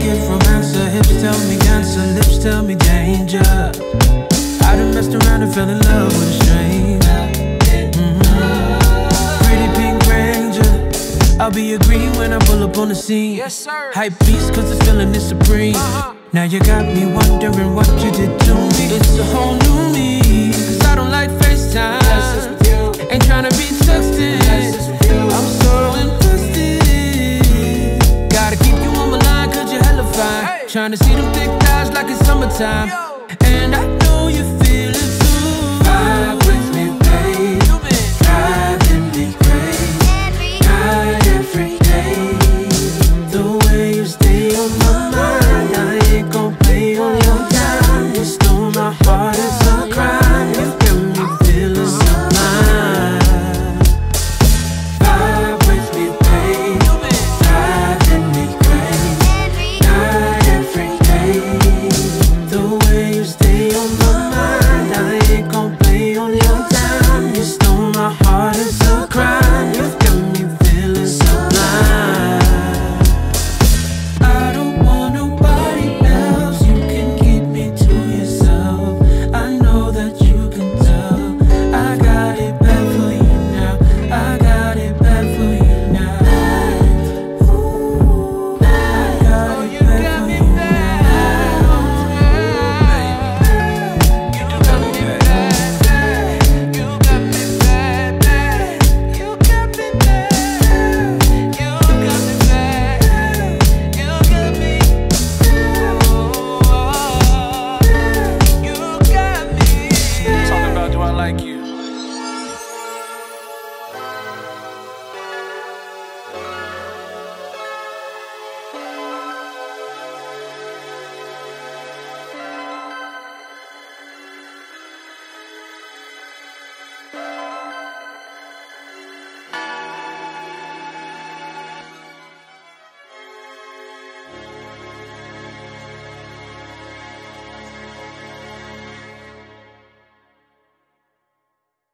give romance, her hips tell me cancer, lips tell me danger. I done messed around and fell in love with a stranger. Mm-hmm. Pretty pink ranger, I'll be a green when I pull up on the scene. Yes, sir. Hype beast, cause the feeling is supreme. Uh-huh. Now you got me wondering what you did to me. It's a whole new me, cause I don't like FaceTime. Hey. Tryna see them thick thighs like it's summertime. like you.